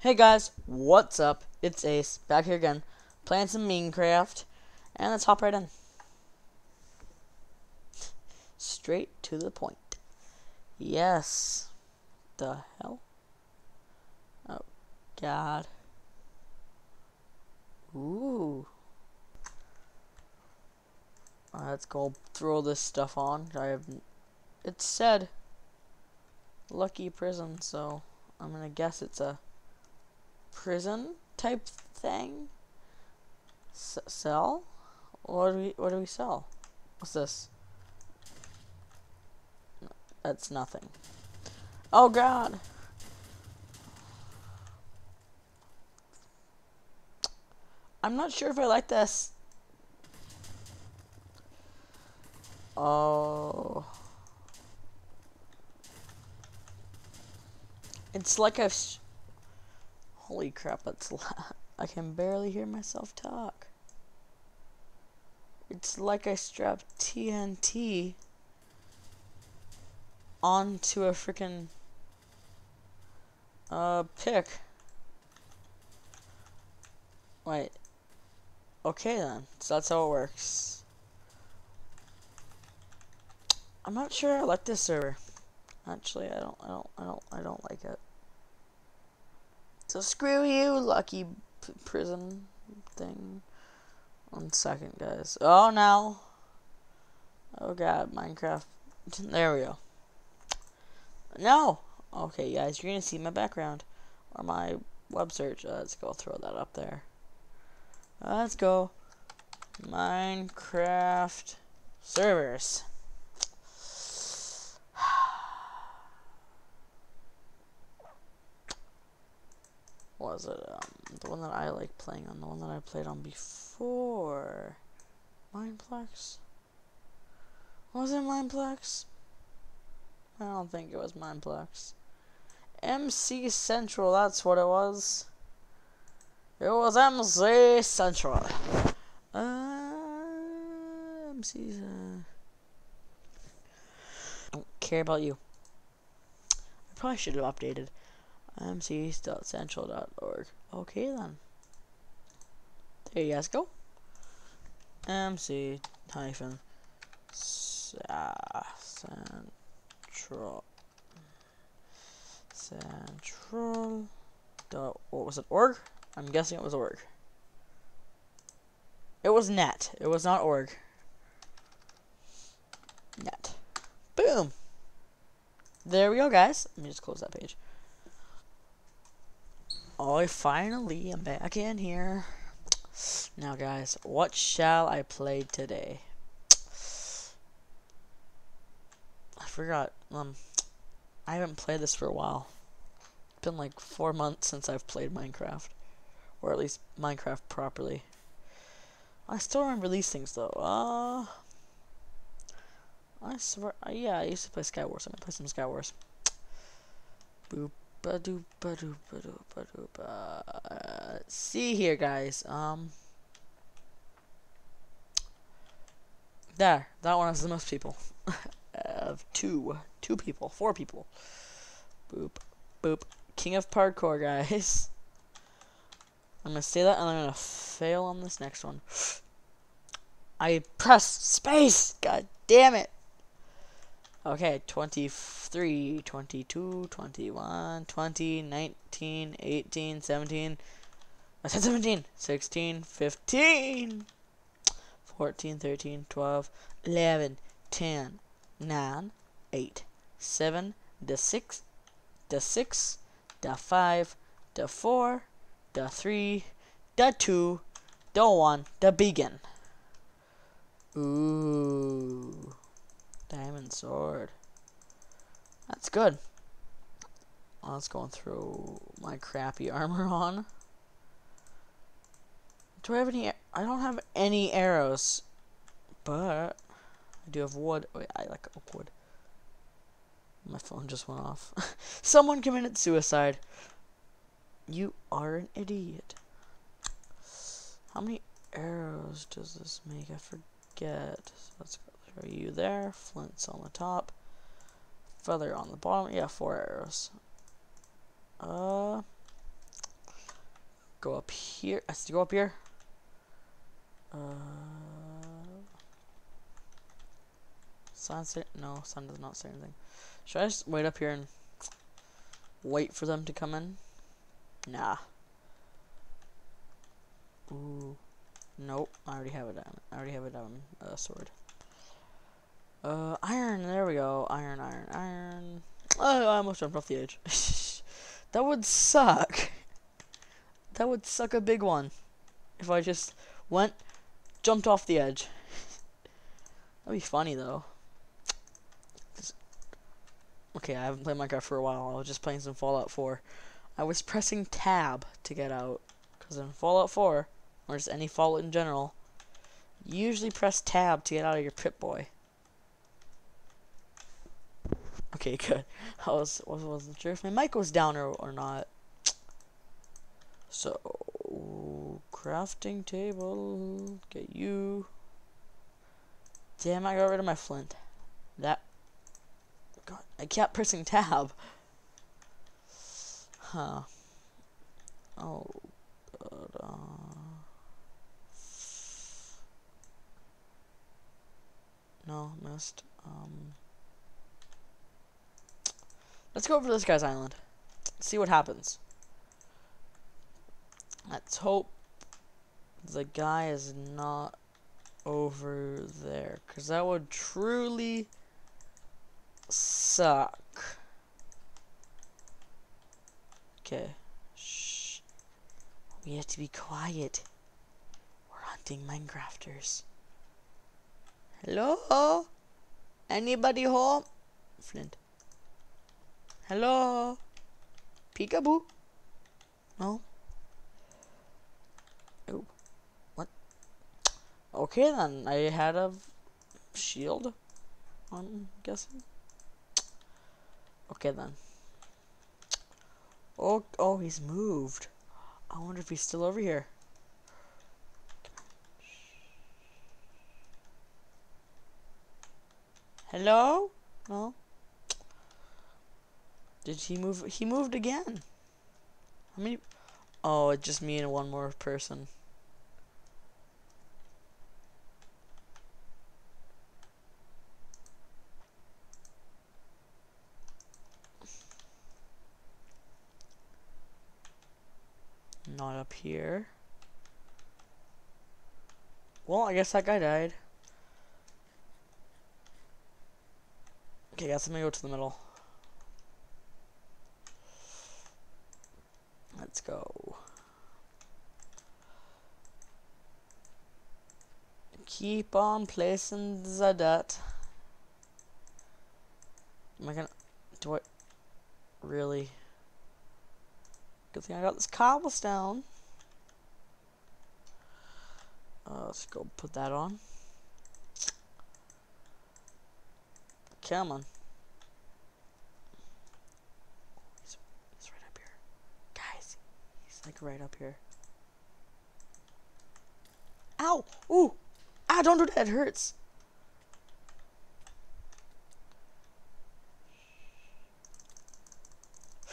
Hey guys, what's up? It's Ace, back here again, playing some Minecraft, and let's hop right in. Straight to the point. Yes. The hell? Oh, God. Ooh. let's go throw this stuff on. I have. It said lucky prison, so I'm gonna guess it's a prison type thing. S sell? What do we what do we sell? What's this? That's nothing. Oh god. I'm not sure if I like this. Oh. It's like I've Holy crap, loud. I can barely hear myself talk. It's like I strapped TNT onto a freaking uh pick. Wait. Okay then. So that's how it works. I'm not sure I like this server. Actually, I don't I don't I don't I don't like it. So screw you, lucky prison thing. One second, guys. Oh, no. Oh, God, Minecraft. There we go. No! Okay, guys, you're going to see my background. Or my web search. Uh, let's go throw that up there. Uh, let's go. Minecraft servers. Was it? Um, the one that I like playing on, the one that I played on before. Mineplex? Was it Mineplex? I don't think it was Mineplex. MC Central, that's what it was. It was MC Central. Uh, MC. Uh, I don't care about you. I probably should have updated mc.central.org. Okay then. There you guys go. MC hyphen central central dot what was it org? I'm guessing it was org. It was net. It was not org. Net. Boom. There we go, guys. Let me just close that page. Oh, I finally am back in here. Now, guys, what shall I play today? I forgot. Um, I haven't played this for a while. It's been like four months since I've played Minecraft, or at least Minecraft properly. I still remember these things though. Uh, I swear, uh, yeah, I used to play Skywars. I'm gonna play some Skywars. Boop. Ba-doop, ba-doop, ba-doop, ba-doop. Uh, see here, guys. Um, there. That one has the most people. of two, two people, four people. Boop, boop. King of parkour, guys. I'm gonna say that, and I'm gonna fail on this next one. I pressed space. God damn it. Okay, 23, 22, 21, 20, 19, 18, 17, I said 17, 16, 15, 14, 13, 12, 11, 10, 9, 8, 7, the 6, the 6, the 5, the 4, the 3, the 2, the 1, the begin. Ooh. Diamond sword. That's good. Let's go and throw my crappy armor on. Do I have any? I don't have any arrows, but I do have wood. Oh, Wait, I like oak wood. My phone just went off. Someone committed suicide. You are an idiot. How many arrows does this make? I forget. So let's go are you there? Flint's on the top. Feather on the bottom. Yeah, four arrows. Uh, go up here. I have to go up here. Uh, sun say no, sun does not say anything. Should I just wait up here and wait for them to come in? Nah. Ooh. Nope. I already have a diamond. I already have a diamond uh, sword. Uh, iron. There we go. Iron, iron, iron. Oh, I almost jumped off the edge. that would suck. That would suck a big one. If I just went, jumped off the edge. That'd be funny though. Okay, I haven't played Minecraft for a while. I was just playing some Fallout 4. I was pressing tab to get out. Because in Fallout 4, or just any Fallout in general, you usually press tab to get out of your Pip-Boy. Okay, good. I was, was, wasn't sure if my mic was down or, or not. So, crafting table, get you. Damn, I got rid of my flint. That God, I kept pressing tab. Huh. Oh, God. Uh, no, missed. Um, let's go over to this guy's island. See what happens. Let's hope the guy is not over there. Because that would truly suck. Okay. Shh. We have to be quiet. We're hunting Minecrafters. Hello? Anybody home? Flint. Hello? Peekaboo? No? Oh. What? Okay then, I had a shield. I'm guessing. Okay then. Oh, oh, he's moved. I wonder if he's still over here. Hello? No. Did he move? He moved again. How many? Oh, just me and one more person. Not up here. Well, I guess that guy died. Okay, guys, let me go to the middle. Let's go. Keep on placing the dirt. Am I gonna... Do I... Really... Good thing I got this cobblestone. Uh, let's go put that on. Come on. He's, he's right up here. Guys, he's like right up here. Ow! Ooh! Ah, don't do that, it hurts.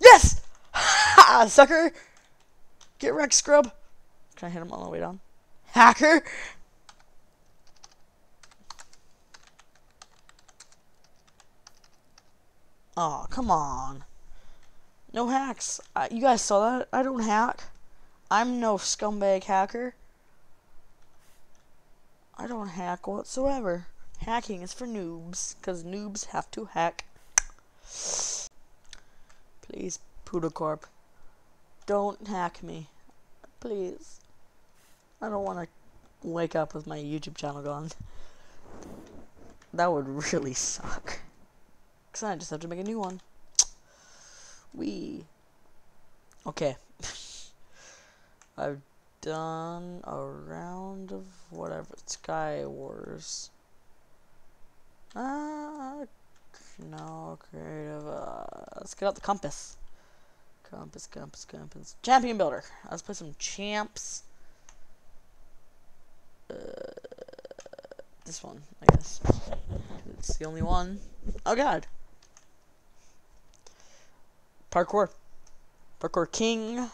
Yes! Ah, sucker! Get wrecked, scrub. Can I hit him all the way down? Hacker! Oh, come on. No hacks. Uh, you guys saw that? I don't hack. I'm no scumbag hacker. I don't hack whatsoever. Hacking is for noobs, because noobs have to hack. Please, Pudocorp. Don't hack me. Please. I don't want to wake up with my YouTube channel gone. That would really suck. Because I just have to make a new one. We. Okay. I've done a round of whatever. Sky Wars. Ah. No, creative. Uh, let's get out the compass. Compass, compass, compass. Champion builder. Let's play some champs. Uh, this one, I guess. It's the only one. Oh god. Parkour. Parkour king.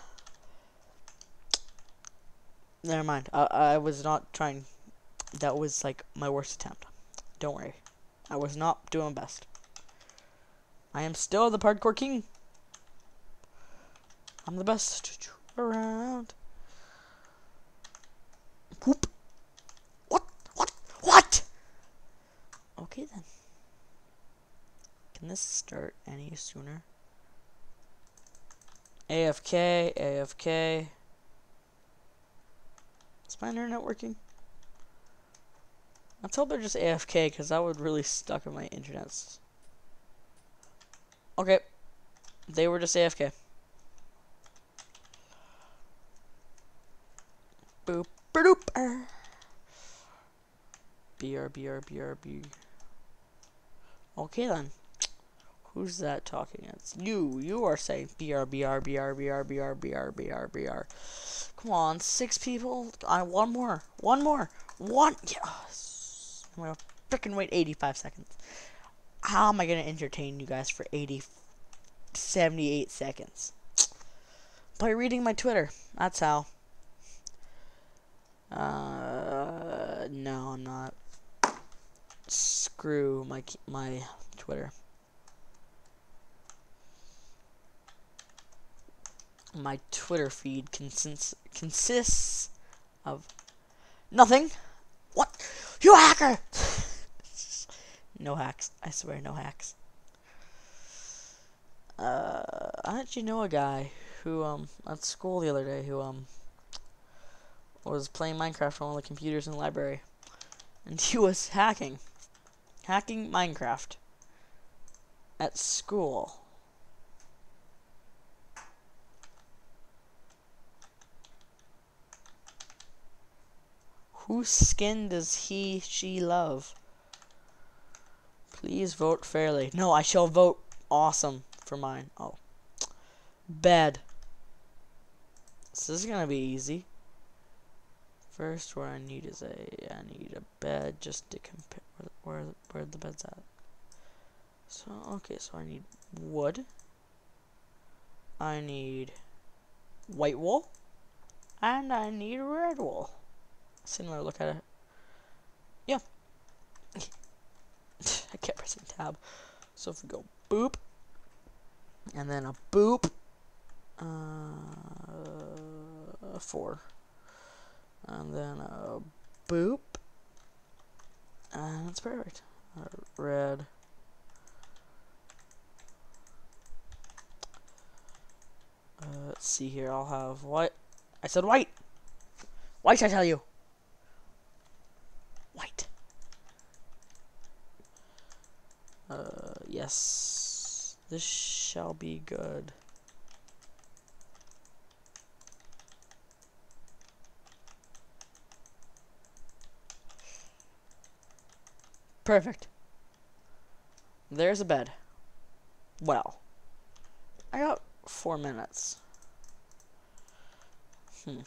Never mind. I, I was not trying. That was like my worst attempt. Don't worry. I was not doing best. I am still the hardcore king. I'm the best around. Whoop. What? What? What? Okay then. Can this start any sooner? AFK, AFK. Is my internet working? Let's hope they're just AFK, because that would really stuck in my internets. Okay. They were just AFK. Boop, doop. BR, BR, BR, BR. Okay then. Who's that talking? It's you. You are saying BR, BR, BR, BR, BR, BR, BR, BR. Come on, six people. I one more. One more. One. Yes. I'm gonna freaking wait 85 seconds. How am I gonna entertain you guys for 80, 78 seconds? By reading my Twitter. That's how. Uh, no, I'm not. Screw my my Twitter. My Twitter feed consists consists of nothing. What? You hacker! no hacks. I swear, no hacks. Uh, I actually know a guy who um at school the other day who um was playing Minecraft on one of the computers in the library, and he was hacking, hacking Minecraft at school. Whose skin does he, she love? Please vote fairly. No, I shall vote awesome for mine. Oh. Bed. This is gonna be easy. First, what I need is a, I need a bed just to compare where, where, where the bed's at. So, okay, so I need wood. I need white wool. And I need red wool similar look at it. Yeah. I kept pressing tab. So if we go boop, and then a boop, uh, four, and then a boop, and it's perfect. Uh, red. Uh, let's see here. I'll have white. I said white. White, I tell you. Uh, yes. This shall be good. Perfect. There's a bed. Well. I got four minutes. Hmm.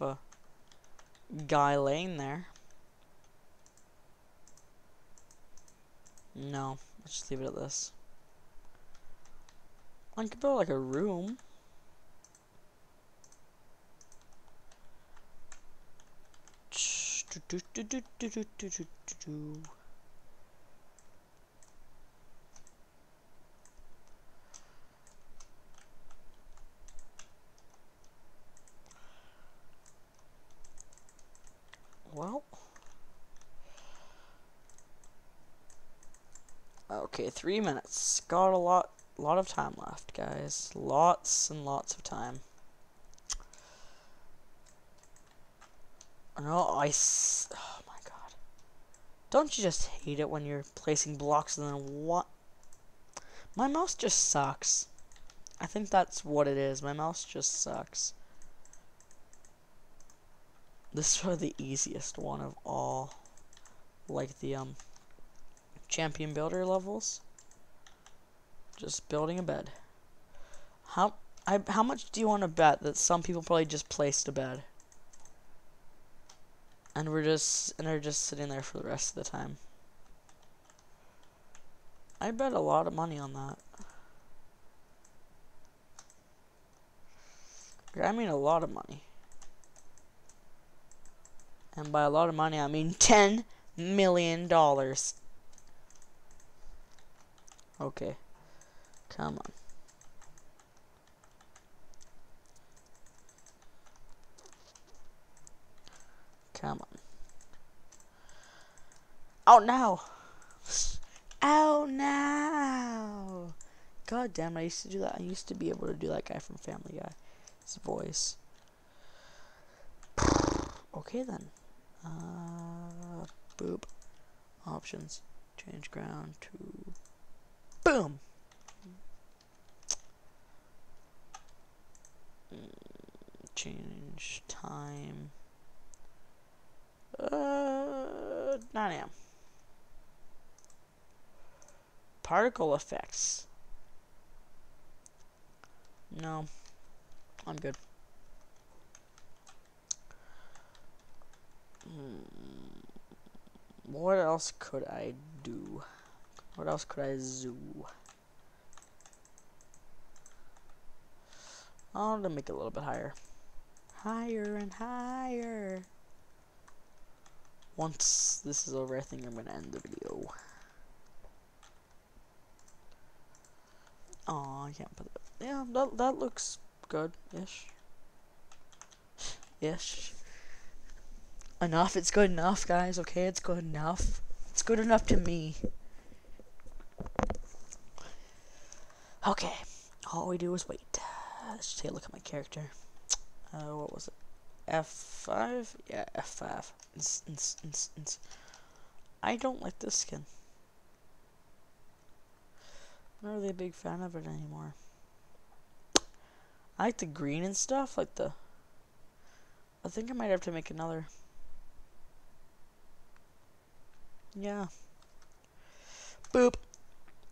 Have a guy laying there. No, let's just leave it at this. I could build like a room. Well, Okay, three minutes. Got a lot, lot of time left, guys. Lots and lots of time. No, I. oh my god. Don't you just hate it when you're placing blocks and then what? My mouse just sucks. I think that's what it is. My mouse just sucks. This is probably the easiest one of all. Like the, um, champion builder levels. Just building a bed. How I how much do you want to bet that some people probably just placed a bed? And we're just and they're just sitting there for the rest of the time. I bet a lot of money on that. I mean a lot of money. And by a lot of money, I mean ten million dollars. Okay. Come on. Come on. Oh no! Oh no! God damn, I used to do that. I used to be able to do that guy from Family Guy. His voice. okay then. Uh, boop. Options. Change ground to. Boom! Change time. Uh, 9 a.m. Particle effects. No. I'm good. Hmm. What else could I do? What else could I do? I'll oh, make it a little bit higher. Higher and higher. Once this is over, I think I'm going to end the video. Oh, I can't put it. Yeah, that, that looks good-ish. Ish. Enough, it's good enough, guys, okay? It's good enough. It's good enough to me. Okay, all we do is wait. Let's take a look at my character. Uh, what was it? F5? Yeah, F5. I don't like this skin. I'm not really a big fan of it anymore. I like the green and stuff, like the... I think I might have to make another. Yeah. Boop.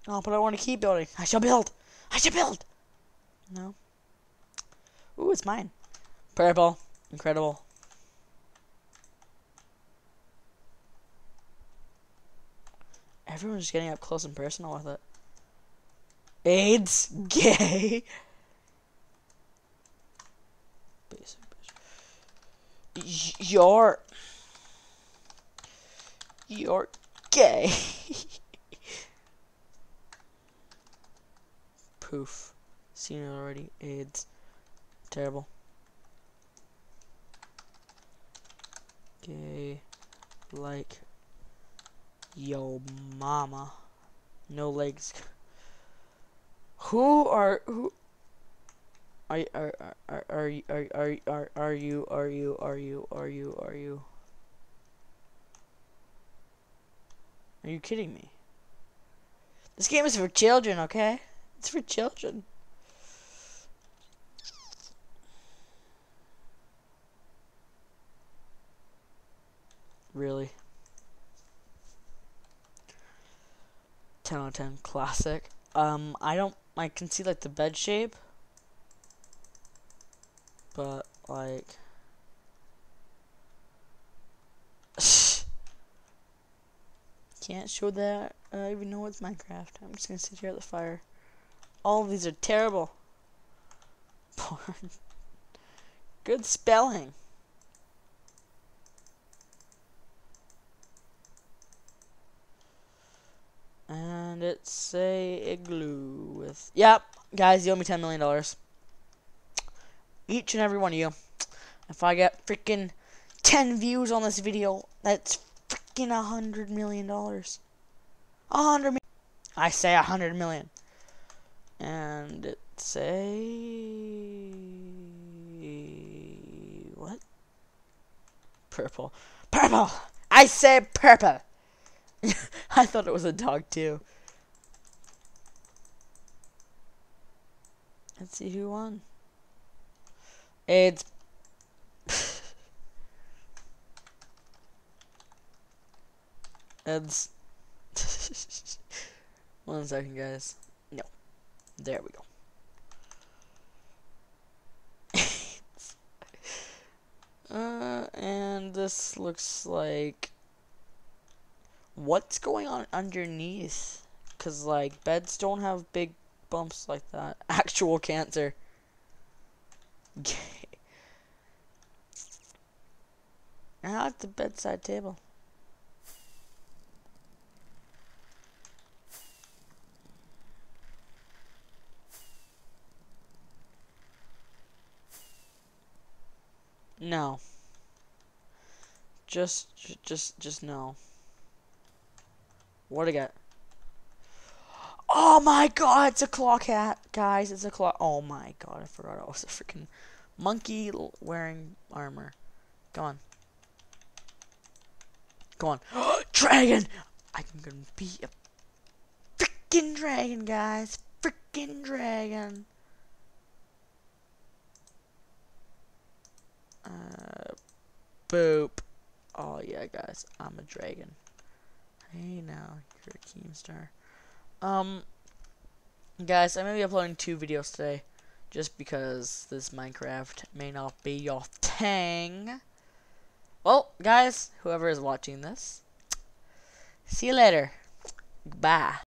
Oh, but I want to keep building. I shall build. I shall build. No. Ooh, it's mine. Purple. Incredible. Everyone's just getting up close and personal with it. AIDS. Gay. Basic. You're. You're gay. Poof. Seen it already. AIDS. Terrible. Gay. Like. Yo mama. No legs. Who are who are are are are are are you are you are you are you are you Are you kidding me? This game is for children, okay? It's for children. Really? 10 out of 10 classic. Um, I don't, I can see like the bed shape. But, like. Can't show that. I don't even know it's Minecraft. I'm just gonna sit here at the fire. All these are terrible. Porn. Good spelling. And it's a igloo with... Yep, guys, you owe me $10 million. Each and every one of you. If I get freaking 10 views on this video, that's freaking a $100 million. A hundred million. I say a hundred million. And it's a... What? Purple. Purple! I say purple! I thought it was a dog too. Let's see who won. It's it's one second guys. There we go. uh and this looks like what's going on underneath? Because, like, beds don't have big bumps like that. Actual cancer. Now at the bedside table. No. Just, just, just no. What I got? Oh my god, it's a claw cat, guys. It's a claw. Oh my god, I forgot I was a freaking monkey wearing armor. Come on. Come on. dragon! I'm gonna be a freaking dragon, guys. Freaking dragon. Uh, boop. Oh yeah, guys, I'm a dragon. Hey now, you're a Keemstar. Um, guys, I'm gonna be uploading two videos today, just because this Minecraft may not be your thing. Well, guys, whoever is watching this, see you later. Bye.